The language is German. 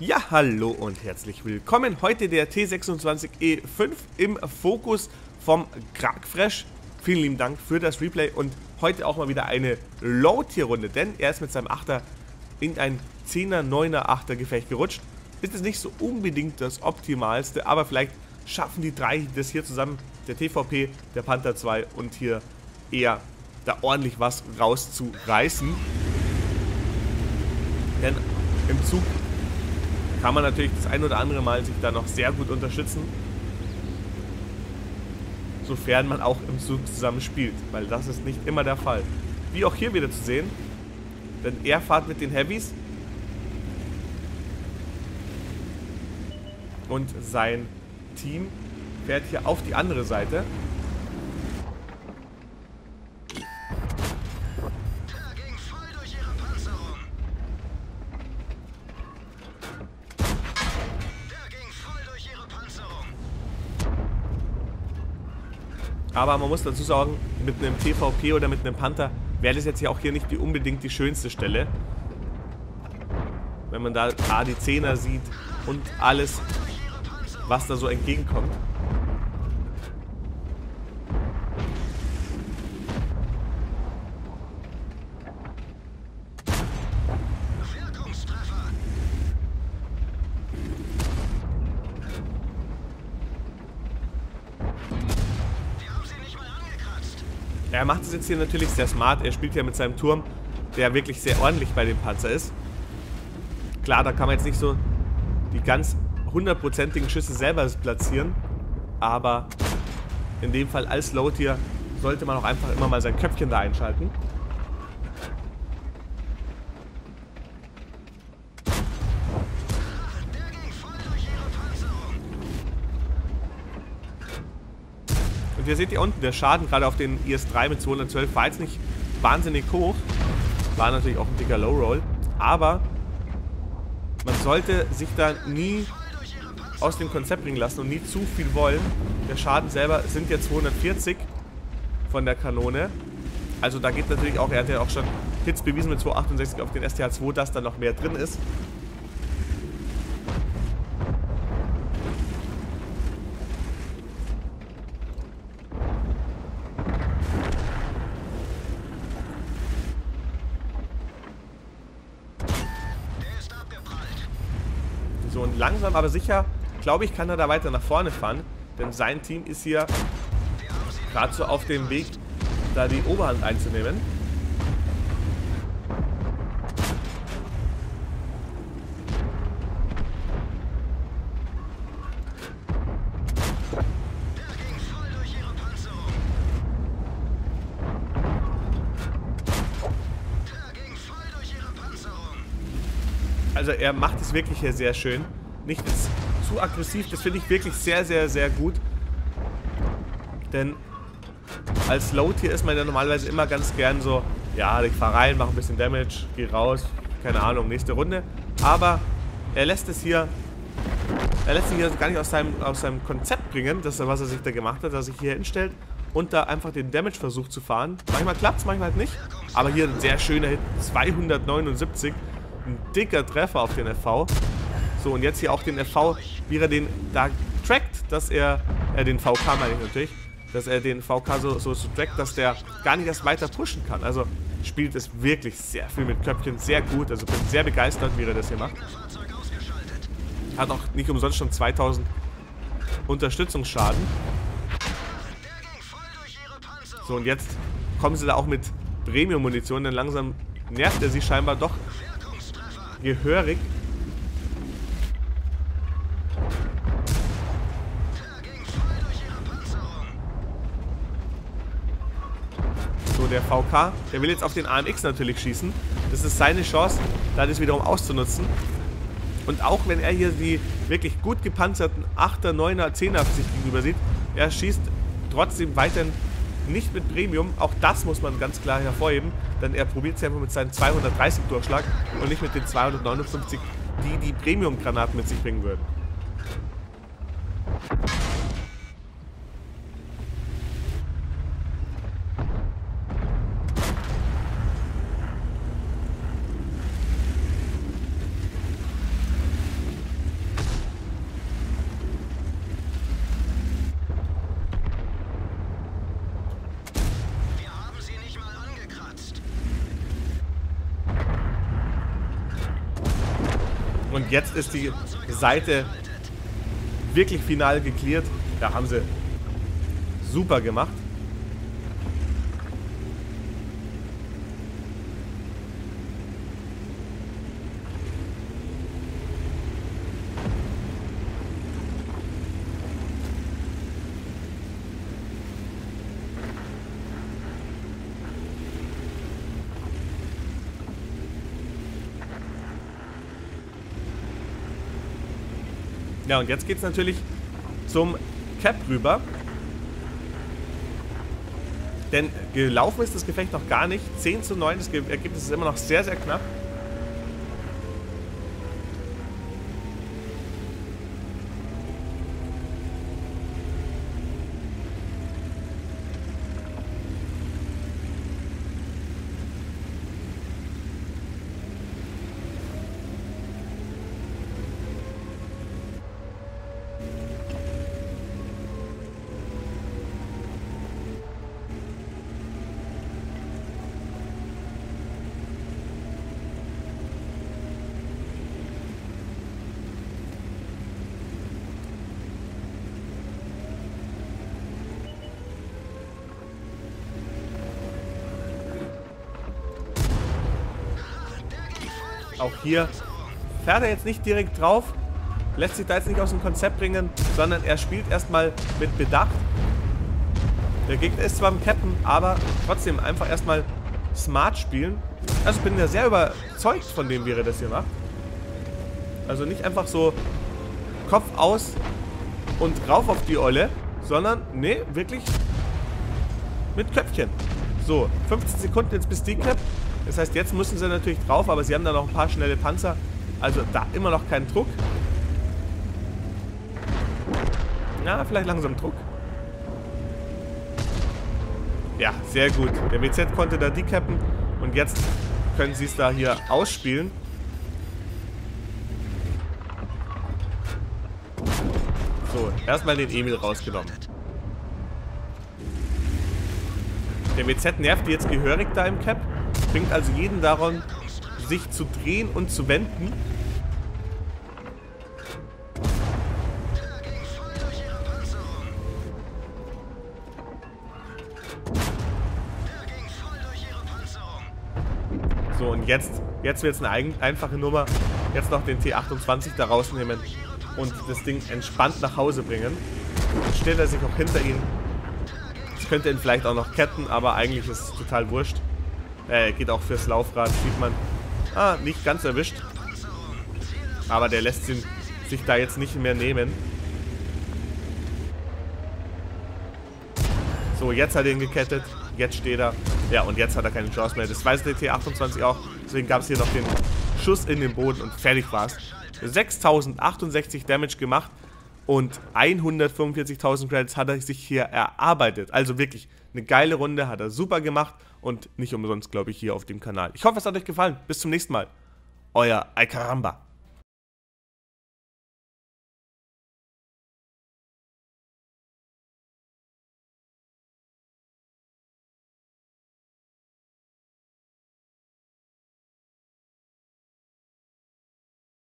Ja, hallo und herzlich willkommen. Heute der T26E5 im Fokus vom Kragfresh. Vielen lieben Dank für das Replay und heute auch mal wieder eine Low-Tier-Runde, denn er ist mit seinem 8er in ein 10er, 9er, 8er Gefecht gerutscht. Ist es nicht so unbedingt das Optimalste, aber vielleicht schaffen die drei das hier zusammen, der TVP, der Panther 2 und hier eher da ordentlich was rauszureißen. Denn im Zug kann man natürlich das ein oder andere Mal sich da noch sehr gut unterstützen. Sofern man auch im Zug zusammen spielt, weil das ist nicht immer der Fall. Wie auch hier wieder zu sehen, denn er fährt mit den Heavies und sein Team fährt hier auf die andere Seite Aber man muss dazu sagen, mit einem TVP oder mit einem Panther wäre das jetzt ja auch hier nicht die unbedingt die schönste Stelle. Wenn man da A, die Zehner sieht und alles, was da so entgegenkommt. Er macht es jetzt hier natürlich sehr smart. Er spielt ja mit seinem Turm, der wirklich sehr ordentlich bei dem Panzer ist. Klar, da kann man jetzt nicht so die ganz hundertprozentigen Schüsse selber platzieren. Aber in dem Fall als Low-Tier sollte man auch einfach immer mal sein Köpfchen da einschalten. Und ihr seht hier unten, der Schaden gerade auf den IS-3 mit 212 war jetzt nicht wahnsinnig hoch. War natürlich auch ein dicker Low-Roll. Aber man sollte sich da nie aus dem Konzept bringen lassen und nie zu viel wollen. Der Schaden selber sind ja 240 von der Kanone. Also da geht natürlich auch, er hat ja auch schon Hits bewiesen mit 268 auf den STH2, dass da noch mehr drin ist. Langsam aber sicher, glaube ich, kann er da weiter nach vorne fahren. Denn sein Team ist hier gerade so auf dem Weg, da die Oberhand einzunehmen. Also er macht es wirklich hier sehr schön. Nicht zu aggressiv, das finde ich wirklich sehr, sehr, sehr gut. Denn als Low-Tier ist man ja normalerweise immer ganz gern so, ja, ich fahre rein, mache ein bisschen Damage, gehe raus, keine Ahnung, nächste Runde. Aber er lässt es hier, er lässt sich hier gar nicht aus seinem, aus seinem Konzept bringen, das, was er sich da gemacht hat, dass er sich hier hinstellt und da einfach den Damage versucht zu fahren. Manchmal klappt es, manchmal halt nicht. Aber hier ein sehr schöner Hit, 279 ein dicker Treffer auf den FV. So, und jetzt hier auch den FV, wie er den da trackt, dass er, äh, den VK meine ich natürlich, dass er den VK so, so, so trackt, dass der gar nicht erst weiter pushen kann. Also spielt es wirklich sehr viel mit Köpfchen, sehr gut. Also bin sehr begeistert, wie er das hier macht. Hat auch nicht umsonst schon 2000 Unterstützungsschaden. So, und jetzt kommen sie da auch mit Premium-Munition, denn langsam nervt er sie scheinbar doch gehörig. Der VK, der will jetzt auf den AMX natürlich schießen. Das ist seine Chance, da das wiederum auszunutzen. Und auch wenn er hier die wirklich gut gepanzerten 8er, 9er, 10er sich gegenüber sieht, er schießt trotzdem weiterhin nicht mit Premium. Auch das muss man ganz klar hervorheben, denn er probiert es einfach mit seinem 230 Durchschlag und nicht mit den 259, die die Premium-Granaten mit sich bringen würden. Und jetzt ist die Seite wirklich final geklärt. Da haben sie super gemacht. Ja, und jetzt geht es natürlich zum Cap rüber. Denn gelaufen ist das Gefecht noch gar nicht. 10 zu 9, das Ergebnis ist immer noch sehr, sehr knapp. Auch hier fährt er jetzt nicht direkt drauf, lässt sich da jetzt nicht aus dem Konzept bringen, sondern er spielt erstmal mit Bedacht. Der Gegner ist zwar im Captain, aber trotzdem einfach erstmal smart spielen. Also ich bin ja sehr überzeugt von dem, wie er das hier macht. Also nicht einfach so Kopf aus und rauf auf die Olle, sondern, nee, wirklich mit Köpfchen. So, 15 Sekunden jetzt bis Decap. Das heißt, jetzt müssen sie natürlich drauf, aber sie haben da noch ein paar schnelle Panzer. Also da immer noch kein Druck. Ja, vielleicht langsam Druck. Ja, sehr gut. Der WZ konnte da decappen und jetzt können sie es da hier ausspielen. So, erstmal den Emil rausgenommen. Der WZ nervt jetzt gehörig da im Cap bringt also jeden daran, sich zu drehen und zu wenden. So, und jetzt, jetzt wird es eine ein, einfache Nummer. Jetzt noch den T28 da rausnehmen und das Ding entspannt nach Hause bringen. Dann stellt er sich auch hinter ihn. Das könnte ihn vielleicht auch noch ketten, aber eigentlich ist es total wurscht. Äh, geht auch fürs Laufrad, sieht man. Ah, nicht ganz erwischt. Aber der lässt ihn sich da jetzt nicht mehr nehmen. So, jetzt hat er ihn gekettet. Jetzt steht er. Ja, und jetzt hat er keine Chance mehr. Das weiß der T28 auch. Deswegen gab es hier noch den Schuss in den Boden und fertig war's. 6068 Damage gemacht und 145.000 Credits hat er sich hier erarbeitet. Also wirklich eine geile Runde, hat er super gemacht und nicht umsonst, glaube ich, hier auf dem Kanal. Ich hoffe, es hat euch gefallen. Bis zum nächsten Mal. Euer Alcaramba.